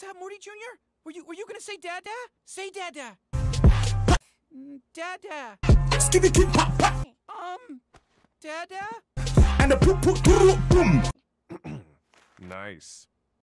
was that, Morty Jr.? Were you were you gonna say Dada? Say Dada. Mm, Dada. Skibby kid pop pop Um, Dada. and a poop poop boom. Nice.